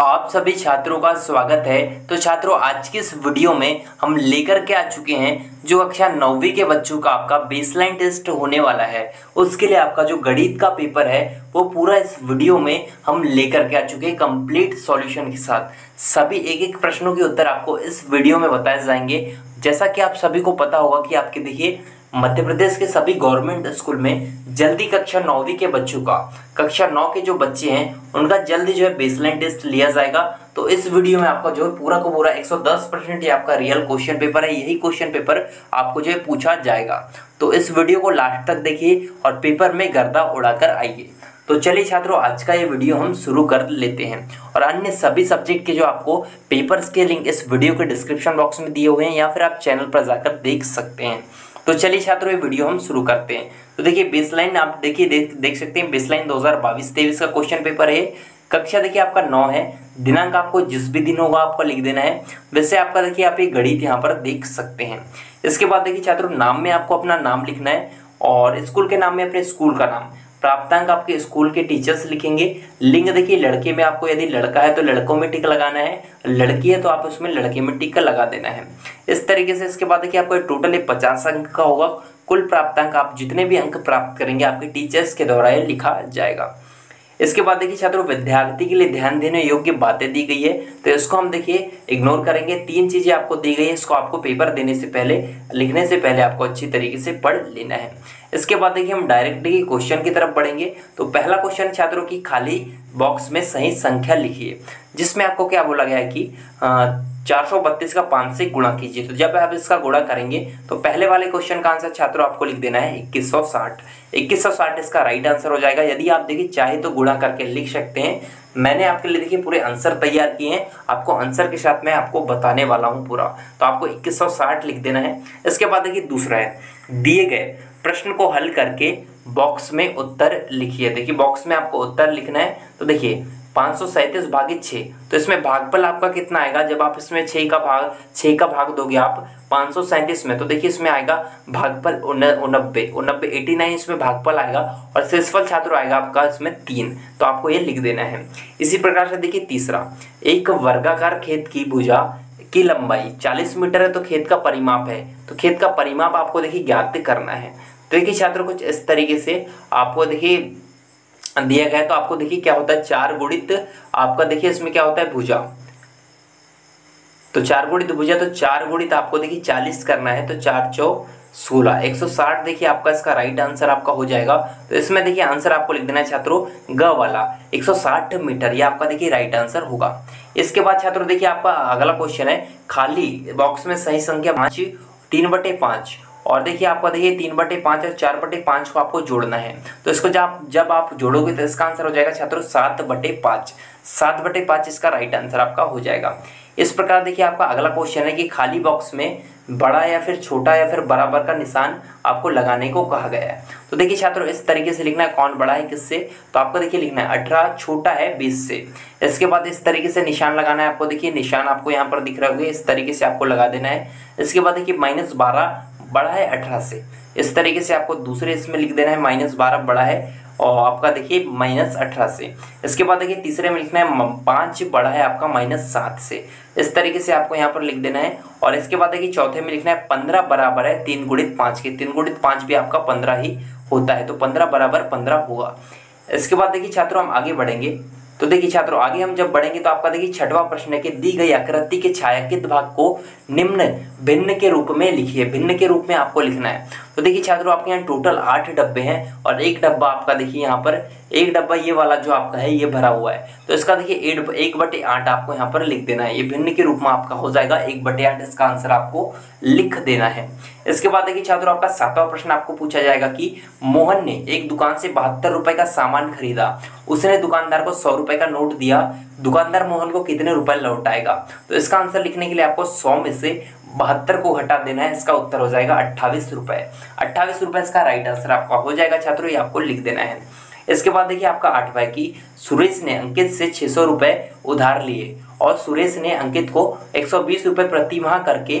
आप सभी छात्रों का स्वागत है। तो छात्रों, आज की इस वीडियो में हम लेकर के आ चुके हैं जो कक्षा नौवीं के बच्चों का आपका बेसलाइन टेस्ट होने वाला है। उसके लिए आपका जो गणित का पेपर है, वो पूरा इस वीडियो में हम लेकर के आ चुके हैं कंप्लीट सॉल्यूशन के साथ। सभी एक एक प्रश्नों के उत्तर आपको इस वीडियो में बताए जाएँगे। जैसा कि आप सभी को पता होगा कि आपके, देखिए मध्य प्रदेश के सभी गवर्नमेंट स्कूल में जल्दी कक्षा नौवीं के बच्चों का, कक्षा नौ के जो बच्चे हैं, उनका जल्दी जो है बेसलाइन टेस्ट लिया जाएगा। तो इस वीडियो में आपका जो है पूरा का पूरा 110 परसेंट ये आपका रियल क्वेश्चन पेपर है, यही क्वेश्चन पेपर आपको जो है पूछा जाएगा। तो इस वीडियो को लास्ट तक देखिए और पेपर में गर्दा उड़ाकर आइए। तो चलिए छात्रों, आज का ये वीडियो हम शुरू कर लेते हैं। और अन्य सभी सब्जेक्ट के जो आपको पेपर्स के लिंक इस वीडियो के डिस्क्रिप्शन बॉक्स में दिए हुए हैं, या फिर आप चैनल पर जाकर देख सकते हैं। तो चलिए छात्रों, ये वीडियो हम शुरू करते हैं। तो देखिए बेसलाइन आप देखिए, देख देख सकते हैं बेसलाइन 2022 23 का क्वेश्चन पेपर है। कक्षा देखिए, आपका नौ है। दिनांक आपको जिस भी दिन होगा, आपको लिख देना है। वैसे आपका देखिए, आप ये गणित यहाँ पर देख सकते हैं। इसके बाद देखिए, छात्रों, नाम में आपको अपना नाम लिखना है और स्कूल के नाम में अपने स्कूल का नाम। प्राप्तांक आपके स्कूल के टीचर्स लिखेंगे। लिंग देखिए, लड़के में आपको यदि लड़का है तो लड़कों में टिक लगाना है, लड़की है तो आप उसमें लड़के में टिक लगा देना है। इस तरीके से इसके बाद देखिए, आपको टोटल पचास अंक का होगा। कुल प्राप्तांक आप जितने भी अंक प्राप्त करेंगे, आपके टीचर्स के द्वारा ये लिखा जाएगा। इसके बाद देखिए छात्रों, विद्यार्थी के लिए ध्यान देने योग्य बातें दी गई है। तो इसको हम देखिए इग्नोर करेंगे। तीन चीज़ें आपको दी गई है, इसको आपको पेपर देने से पहले, लिखने से पहले आपको अच्छी तरीके से पढ़ लेना है। इसके बाद देखिए हम डायरेक्टली क्वेश्चन की तरफ़ बढ़ेंगे। तो पहला क्वेश्चन छात्रों की खाली बॉक्स में सही संख्या लिखिए, जिसमें आपको क्या बोला गया है कि चार सौ बत्तीस का पाँच से गुणा कीजिए। तो जब आप इसका गुणा करेंगे तो पहले वाले क्वेश्चन का आंसर छात्रों आपको लिख देना है, इक्कीस सौ साठ। इक्कीस सौ साठ इसका राइट आंसर हो जाएगा। यदि आप देखिए, चाहे तो गुणा करके लिख सकते हैं। मैंने आपके लिए देखिए पूरे आंसर तैयार किए हैं। आपको आंसर के साथ मैं आपको बताने वाला हूँ पूरा। तो आपको इक्कीस सौ साठ लिख देना है। इसके बाद देखिए दूसरा है, दिए गए प्रश्न को हल करके बॉक्स में उत्तर लिखिए। देखिए बॉक्स में आपको उत्तर लिखना है तो देखिए, पाँच सौ सैंतीस भागित छः तो इसमें भागफल आपका कितना आएगा? जब आप इसमें छः का भाग छः का भाग दोगे आप पाँच सौ सैंतीस में तो देखिए इसमें आएगा भागफल उनब्बे उनब्बे एटी नाइन इसमें भागफल आएगा और शेषफल छात्र आएगा आपका इसमें तीन। तो आपको ये लिख देना है। इसी प्रकार से देखिए तीसरा, एक वर्गाकार खेत की भुजा की लंबाई 40 मीटर है तो खेत का परिमाप है। तो खेत का परिमाप आपको देखिए ज्ञात करना है। तो देखिए छात्र कुछ इस तरीके से आपको देखिए दिया गया तो आपको देखिए क्या होता है? चार गुणित आपका देखिए इसमें क्या होता है? भुजा। तो चार गुणित भुजा तो चार गुणित आपको देखिए चालीस करना है। तो चार चौ सोलह। एक सौ साठ देखिए आपका इसका राइट आंसर आपका हो जाएगा। तो इसमें देखिए आंसर आपको लिख देना है छात्रों, ग वाला। एक सौ साठ मीटर, ये आपका देखिए राइट आंसर होगा। इसके बाद छात्रों देखिए आपका अगला क्वेश्चन है, खाली बॉक्स में सही संख्या पाँच, तीन बटे पाँच। और देखिए आपका देखिए तीन बटे पाँच और चार बटे पाँच को आपको जोड़ना है। तो इसको जब जब आप जोड़ोगे तो इसका आंसर हो जाएगा छात्रों सात बटे पाँच। सात बटे पाँच इसका राइट आंसर आपका हो जाएगा। इस प्रकार देखिए आपका अगला क्वेश्चन है कि खाली बॉक्स में बड़ा या फिर छोटा या फिर बराबर का निशान आपको लगाने को कहा गया है। तो देखिए छात्रों, इस तरीके से लिखना है, कौन बड़ा है, किससे? तो आपको देखिए लिखना है, अठारह छोटा है, बीस से। इसके बाद इस तरीके से निशान लगाना है आपको, देखिए निशान आपको यहाँ पर दिख रहा होगा, इस तरीके से आपको लगा देना है। इसके बाद देखिए माइनस बारह बड़ा है, अठारह से। इस तरीके से आपको दूसरे इसमें लिख देना है माइनस बारह बड़ा है और आपका देखिए माइनस अठारह से। इसके बाद देखिए तीसरे में लिखना है पाँच बड़ा है आपका माइनस सात से। इस तरीके से आपको यहाँ पर लिख देना है। और इसके बाद देखिए चौथे में लिखना है, पंद्रह बराबर है तीन गुणित पाँच के। तीन गुणित पाँच भी आपका पंद्रह ही होता है तो पंद्रह बराबर पंद्रह होगा। इसके बाद देखिए छात्रों, हम आगे बढ़ेंगे। तो देखिए छात्रों, आगे हम जब बढ़ेंगे तो आपका देखिए छठवा प्रश्न है कि दी गई आकृति के छायांकित भाग को निम्न भिन्न के रूप में लिखिए। भिन्न के रूप में आपको लिखना है। तो देखिए छात्रों, आपके यहाँ टोटल आठ डब्बे हैं और एक डब्बा आपका देखिए यहाँ पर, एक डब्बा ये वाला जो आपका है, ये भरा हुआ है। तो इसका देखिए एट एक बटे आठ आपको यहाँ पर लिख देना है। ये भिन्न के रूप में आपका हो जाएगा, एक बटे आठ इसका आंसर आपको लिख देना है। इसके बाद देखिए छात्रों, आपका सातवां प्रश्न आपको पूछा जाएगा कि मोहन ने एक दुकान से बहत्तर रुपए का सामान खरीदा। उसने दुकानदार को सौ रुपए का नोट दिया। दुकानदार मोहन को कितने रुपए लौटाएगा? तो इसका आंसर लिखने के लिए आपको सौ में से बहत्तर को हटा देना है, इसका उत्तर हो जाएगा अट्ठावीस रुपए। अट्ठावीस रुपए इसका राइट आंसर आपका हो जाएगा छात्रों, ये आपको लिख देना है। इसके बाद देखिए आपका आठवा है कि, सुरेश ने अंकित से छह सौ रुपए उधार लिए और सुरेश ने अंकित को एक सौ बीस रुपए प्रति माह करके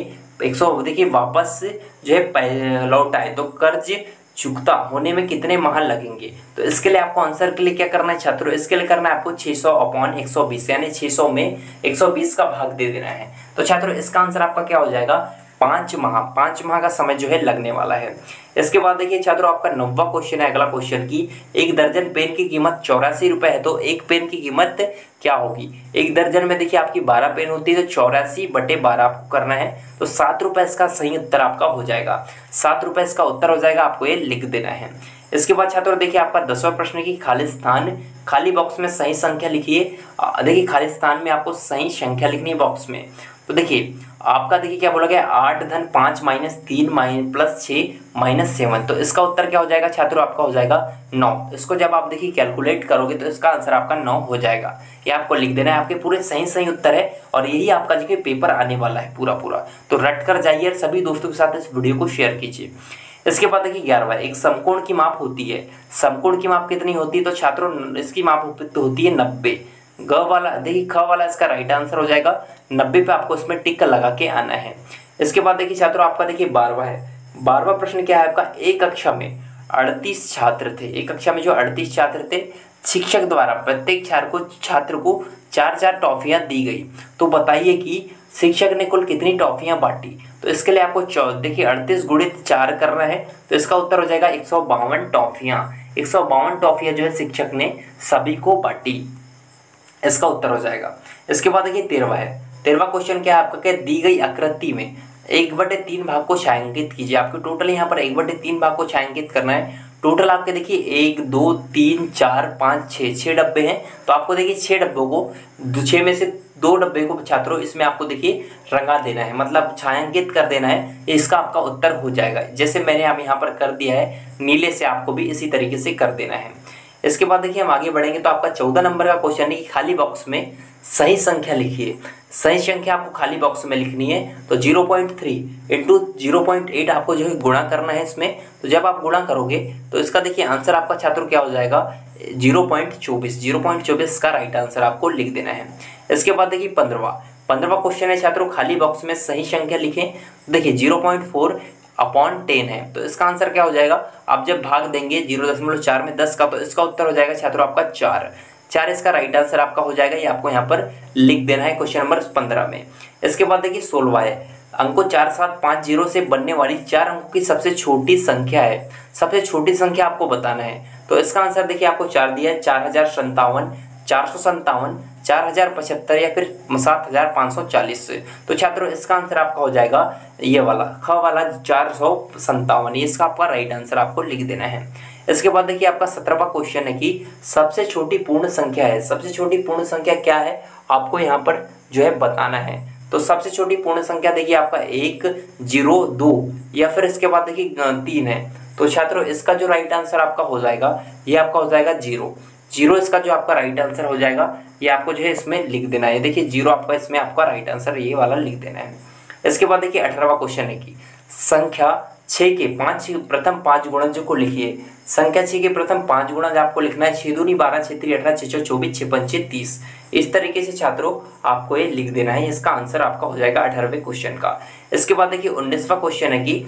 एक सौ, देखिए वापस जो है लौटाए। तो कर्ज चुकता होने में कितने माह लगेंगे? तो इसके लिए आपको आंसर के लिए क्या करना है छात्रों? इसके लिए करना है आपको 600 सौ अपॉन एक सौ बीस, यानी 600 में 120 का भाग दे देना है। तो छात्रों, इसका आंसर आपका क्या हो जाएगा? पाँच माह पाँच माह का समय जो है लगने वाला है। इसके बाद देखिए छात्रों, आपका नौवा क्वेश्चन है, अगला क्वेश्चन की एक दर्जन पेन की कीमत चौरासी रुपए है तो एक पेन की कीमत क्या होगी? एक दर्जन में देखिए आपकी बारह पेन होती है तो चौरासी बटे बारह आपको करना है तो सात रुपए इसका सही उत्तर आपका हो जाएगा। सात रुपए इसका उत्तर हो जाएगा, आपको ये लिख देना है। इसके बाद छात्रों, देखिए आपका दसवां प्रश्न की खाली स्थान, खाली बॉक्स में सही संख्या लिखिए। देखिए खाली स्थान में आपको सही संख्या लिखनी है बॉक्स में। तो देखिए, आपका देखिए क्या बोला गया आठ धन पाँच माइनस तीन माइनस प्लस छः माइनस सेवन। तो इसका उत्तर क्या हो जाएगा छात्रों? आपका हो जाएगा नौ। इसको जब आप देखिए कैलकुलेट करोगे तो इसका आंसर आपका नौ हो जाएगा। ये आपको लिख देना है। आपके पूरे सही सही उत्तर है और यही आपका देखिए पेपर आने वाला है पूरा पूरा। तो रट कर जाइए और सभी दोस्तों के साथ इस वीडियो को शेयर कीजिए। इसके बाद देखिए ग्यारहवा। एक समकोण की माप होती है। समकोण की माप कितनी होती है? तो छात्रों, इसकी माप होती है नब्बे। ग वाला, देखिए ख वाला इसका राइट आंसर हो जाएगा। नब्बे पे आपको इसमें टिक लगा के आना है। इसके बाद देखिए छात्रों, आपका देखिए बारवा है। बारवा प्रश्न क्या है आपका? एक कक्षा में अड़तीस छात्र थे। एक कक्षा में जो अड़तीस छात्र थे, शिक्षक द्वारा प्रत्येक छात्र को छात्र को चार चार टॉफियाँ दी गई। तो बताइए कि शिक्षक ने कुल कितनी टॉफियाँ बांटी? तो इसके लिए आपको चौ, देखिए अड़तीस गुणित चार करना है। तो इसका उत्तर हो जाएगा एक सौ बावन टॉफियाँ। एक सौ बावन टॉफियाँ जो है शिक्षक ने सभी को बांटी। इसका उत्तर हो जाएगा। इसके बाद देखिए तेरवा है। तेरवा क्वेश्चन क्या है आपका? क्या दी गई आकृति में एक बटे तीन भाग को छायांकित कीजिए। आपको टोटल यहाँ पर एक बटे तीन भाग को छायांकित करना है। टोटल आपके देखिए एक, दो, तीन, चार, पाँच छः छः डब्बे हैं। तो आपको देखिए छः डब्बों को छः में से दो डब्बे को छात्रों, इसमें आपको देखिए रंगा देना है। मतलब छायांकित कर देना है। इसका आपका उत्तर हो जाएगा। जैसे मैंने आप यहाँ पर कर दिया है, नीले से आपको भी इसी तरीके से कर देना है। इसके बाद देखिए हम आगे बढ़ेंगे तो आपका चौदह नंबर का क्वेश्चन है कि खाली बॉक्स में सही संख्या लिखिए। सही संख्या आपको खाली बॉक्स में लिखनी है तो zero point three into zero point eight आपको जो है गुणा करना है इसमें। तो जब आप गुणा करोगे तो इसका देखिए आंसर आपका छात्र क्या हो जाएगा? ज़ीरो पॉइंट चौबीस ज़ीरो पॉइंट चौबीस का राइट आंसर आपको लिख देना है। इसके बाद देखिए पंद्रवा पंद्रवा क्वेश्चन है, छात्रों, खाली बॉक्स में सही संख्या लिखें। देखिए zero point four upon ten है। तो इसका आंसर क्या हो जाएगा? आप जब भाग देंगे ज़ीरो दशमलव चार में दस का तो इसका उत्तर हो जाएगा छात्रों आपका चार। चार इसका राइट आंसर आपका हो जाएगा। ये आपको यहाँ पर लिख देना है क्वेश्चन नंबर पंद्रह में। इसके बाद देखिए सोलवा है। अंको चार सात पाँच ज़ीरो से बनने वाली चार अंकों की सबसे छोटी संख्या है। सबसे छोटी संख्या आपको बताना है। तो इसका आंसर देखिए आपको चार दिया है, चार हज़ार संतावन चार सौ संतावन चार हज़ार पचहत्तर या फिर सात हज़ार पाँच सौ चालीस। तो छात्रों, इसका आंसर आपका हो जाएगा ये वाला, ख वाला चार सौ संतावन इसका आपका राइट आंसर आपको लिख देना है। इसके बाद देखिए, आपका सत्रहवा क्वेश्चन है कि सबसे छोटी पूर्ण संख्या है। सबसे छोटी पूर्ण संख्या क्या है? आपको यहाँ पर जो है बताना है। तो सबसे छोटी पूर्ण संख्या देखिए, आपका एक, ज़ीरो, दो या फिर इसके बाद देखिए तीन है। तो छात्रों, इसका जो राइट आंसर आपका हो जाएगा, ये आपका हो जाएगा ज़ीरो। ज़ीरो इसका जो आपका राइट आंसर हो जाएगा, ये आपको जो है इसमें लिख देना है। देखिए, ज़ीरो आपका इसमें आपका राइट आंसर ये वाला लिख देना है। इसके बाद देखिए, अठारहवा क्वेश्चन है कि संख्या छः के पाँच प्रथम पाँच गुणज को लिखिए। संख्या छः के प्रथम पाँच गुणज आपको लिखना है। छः दूनी बारह छः अठारह छः चौबीस छः पंचे तीस। इस तरीके से छात्रों, आपको ये लिख देना है। इसका आंसर आपका हो जाएगा अठारहवें क्वेश्चन का। इसके बाद देखिए, उन्नीसवा क्वेश्चन है कि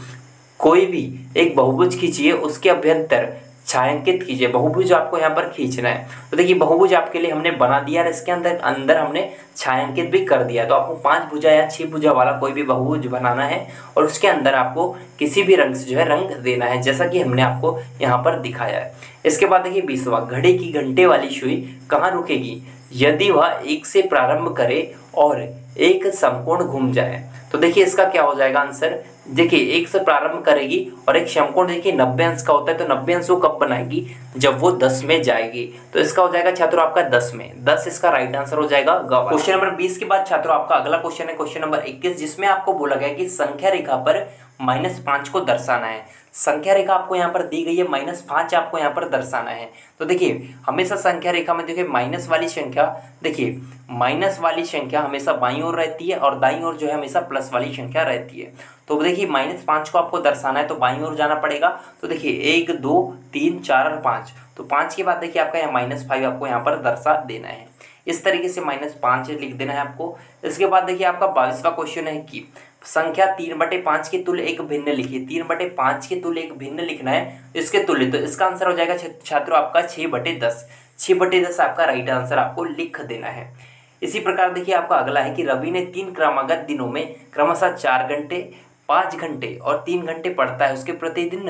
कोई भी एक बहुभुज खींचिए, उसके अभ्यंतर छायांकित कीजिए। बहुभुज आपको यहाँ पर खींचना है। तो देखिए, बहुभुज आपके लिए हमने बना दिया और इसके अंदर अंदर हमने छायांकित भी कर दिया। तो आपको पाँच भुजा या छह भुजा वाला कोई भी बहुभुज बनाना है और उसके अंदर आपको किसी भी रंग से जो है रंग देना है, जैसा कि हमने आपको यहाँ पर दिखाया है। इसके बाद देखिए, बीसवा, घड़े की घंटे वाली सुई कहाँ रुकेगी? यदि वह एक से प्रारंभ करे और एक समकोण घूम जाए। तो देखिए, इसका क्या हो जाएगा आंसर? देखिए, एक से प्रारंभ करेगी और एक समकोण देखिए, नब्बे अंश का होता है तो नब्बे अंश वो कब बनाएगी? जब वो दस में जाएगी। तो इसका हो जाएगा छात्रों आपका दस में। दस इसका राइट आंसर हो जाएगा क्वेश्चन नंबर बीस के बाद छात्रों आपका अगला क्वेश्चन है। क्वेश्चन नंबर इक्कीस, जिसमें आपको बोला गया कि संख्या रेखा पर माइनस पाँच को दर्शाना है। संख्या रेखा आपको यहाँ पर दी गई है माइनस पाँच आपको यहाँ पर दर्शाना है। तो देखिए, हमेशा संख्या रेखा में देखिए माइनस वाली संख्या, देखिए माइनस वाली संख्या हमेशा बाई ओर रहती है और दाई ओर जो है हमेशा प्लस वाली संख्या रहती है। तो देखिए माइनस पाँच को आपको दर्शाना है तो बाई ओर जाना पड़ेगा। तो देखिए, एक, दो, तीन, चार और पाँच। तो पाँच के बाद देखिए, आपका यहाँ माइनस फाइव आपको यहाँ पर दर्शा देना है। इस तरीके से माइनस पाँच लिख देना है आपको। इसके बाद देखिए, आपका बाईसवा क्वेश्चन है कि संख्या तीन बटे पाँच के तुल्य एक भिन्न लिखिए। तीन बटे पाँच के तुल्य एक भिन्न लिखना है, इसके तुल्य। तो इसका आंसर हो जाएगा छात्रों, आपका छः बटे दस। छः बटे दस आपका राइट आंसर आपको लिख देना है। इसी प्रकार देखिए, आपका अगला है कि रवि ने तीन क्रमागत दिनों में क्रमशः चार घंटे, पाँच घंटे और तीन घंटे पढ़ता है। उसके प्रतिदिन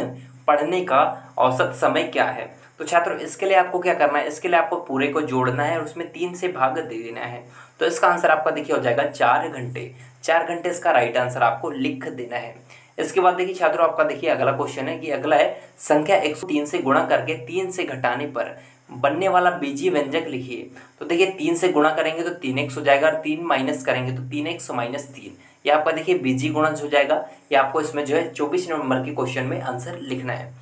पढ़ने का औसत समय क्या है? तो छात्रों, इसके लिए आपको क्या करना है? इसके लिए आपको पूरे को जोड़ना है और उसमें तीन से भाग दे देना है। तो इसका आंसर आपका देखिए हो जाएगा चार घंटे। चार घंटे इसका राइट आंसर आपको लिख देना है। इसके बाद देखिए छात्रों, आपका देखिए अगला क्वेश्चन है कि अगला है, संख्या एक सौ तीन से गुणा करके तीन से घटाने पर बनने वाला बीजी व्यंजक लिखिए। तो देखिए तीन से गुणा करेंगे तो तीन एक्स हो जाएगा और तीन माइनस करेंगे तो तीन एक्स माइनस तीन। ये आपका देखिए बीजी गुणज हो जाएगा। ये आपको इसमें जो है चौबीस नंबर के क्वेश्चन में आंसर लिखना है।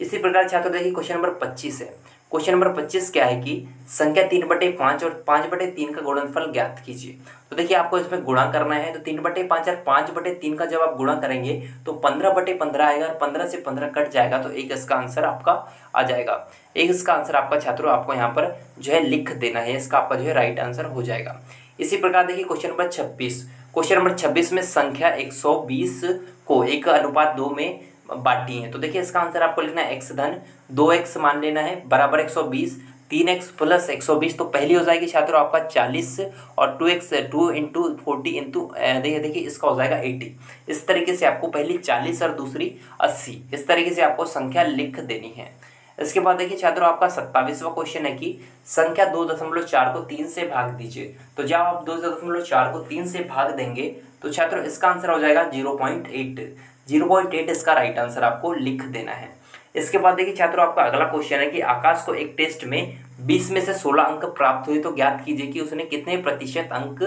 इसी प्रकार छात्र देखिए क्वेश्चन नंबर पच्चीस है। क्वेश्चन नंबर पच्चीस क्या है कि संख्या तीन बटे पाँच और पाँच बटे तीन का गुणनफल ज्ञात कीजिए। तो देखिए, आपको इसमें गुणा करना है तो तीन बटे पाँच और पाँच बटे तीन का जब आप गुणा करेंगे तो पंद्रह बटे पंद्रह आएगा और पंद्रह से पंद्रह कट जाएगा तो एक इसका आंसर आपका आ जाएगा। एक इसका आंसर आपका, छात्रों, आपको यहाँ पर जो है लिख देना है, इसका आपका जो है राइट आंसर हो जाएगा। इसी प्रकार देखिए क्वेश्चन नंबर छब्बीस। क्वेश्चन नंबर छब्बीस में संख्या एक सौ बीस को एक अनुपात दो में बांटी है। तो देखिए, इसका आंसर आपको लिखना है एक्स धन, दो एक्स मान लेना है, बराबर एक सौ बीस, तीन एक्स प्लस एक सौ बीस तो पहली हो जाएगी छात्रों आपका चालीस, और two X two into forty into देखिए देखिए, इसका हो जाएगा एटी इस तरीके से आपको पहली चालीस और दूसरी अस्सी। इस तरीके से आपको संख्या लिख देनी है। इसके बाद देखिए, छात्रों, आपका सत्तावीसवा क्वेश्चन है कि संख्या दो दशमलव चार को तीन से भाग दीजिए। तो जब आप दो दशमलव चार को तीन से भाग देंगे तो छात्रों, इसका आंसर हो जाएगा zero point eight. Zero point eight इसका राइट आंसर आपको लिख देना है। इसके बाद देखिए छात्रों, आपका अगला क्वेश्चन है कि आकाश को एक टेस्ट में 20 में से 16 अंक प्राप्त हुए तो ज्ञात कीजिए कि उसने कितने प्रतिशत अंक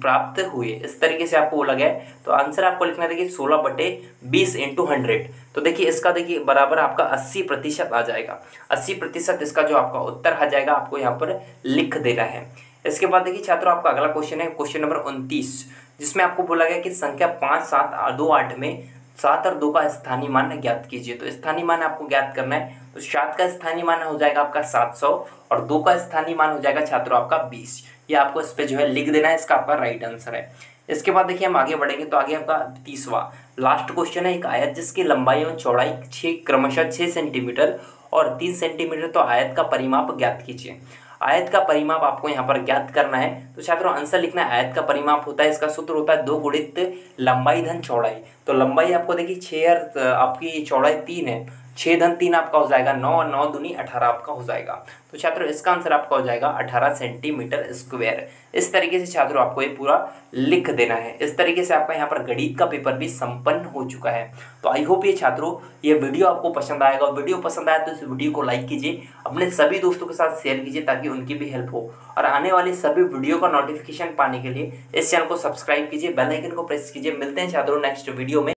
प्राप्त हुए। इस तरीके से आपको बोला गया है। तो आंसर आपको लिखना देखिए 16 बटे बीस इंटू हंड्रेड तो देखिए, इसका देखिए बराबर आपका 80 प्रतिशत आ जाएगा। 80 प्रतिशत इसका जो आपका उत्तर आ जाएगा, आपको यहाँ पर लिख देना है। इसके बाद देखिए छात्रों, आपका अगला क्वेश्चन है क्वेश्चन नंबर उनतीस, जिसमें आपको बोला गया कि संख्या पाँच, सात, दो, आठ में सात और दो का स्थानीय मान ज्ञात कीजिए। तो स्थानीय मान आपको ज्ञात करना है। तो सात का स्थानीय मान हो जाएगा आपका सात सौ और दो का स्थानीय मान हो जाएगा छात्रों आपका बीस। ये आपको इस पर जो है लिख देना है, इसका आपका राइट आंसर है। इसके बाद देखिए हम आगे बढ़ेंगे तो आगे आपका तीसवा। लास्ट क्वेश्चन है एक आयत जिसकी लंबाई एवं चौड़ाई छः क्रमशः छः सेंटीमीटर और तीन सेंटीमीटर तो आयत का परिमाप ज्ञात कीजिए। आयत का परिमाप आपको यहाँ पर ज्ञात करना है। तो छात्रों आंसर लिखना है। आयत का परिमाप होता है, इसका सूत्र होता है दो गुणित लंबाई धन चौड़ाई। तो लंबाई आपको देखिए छः आपकी चौड़ाई तीन है। छः धन तीन आपका हो जाएगा, नौ और नौ दूनी अठारह आपका हो जाएगा। तो छात्रों, इसका आंसर आपका हो जाएगा अठारह सेंटीमीटर स्क्वायर। इस तरीके से छात्रों, आपको ये पूरा लिख देना है। इस तरीके से आपका यहाँ पर गणित का पेपर भी संपन्न हो चुका है। तो आई होप ये छात्रों, ये वीडियो आपको पसंद आएगा। वीडियो पसंद आया तो इस वीडियो को लाइक कीजिए, अपने सभी दोस्तों के साथ शेयर कीजिए ताकि उनकी भी हेल्प हो। और आने वाले सभी वीडियो का नोटिफिकेशन पाने के लिए इस चैनल को सब्सक्राइब कीजिए बेलाइकन को प्रेस कीजिए। मिलते हैं छात्रों नेक्स्ट वीडियो में।